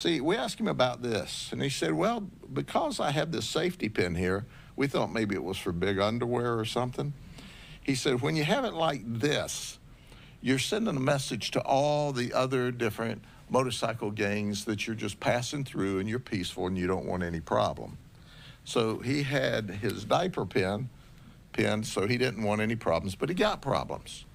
See, we asked him about this, and he said, Well, because I have this safety pin here, we thought maybe it was for big underwear or something. He said, When you have it like this, you're sending a message to all the other different motorcycle gangs that you're just passing through and you're peaceful and you don't want any problem. So he had his diaper pin, pin, so he didn't want any problems, but he got problems.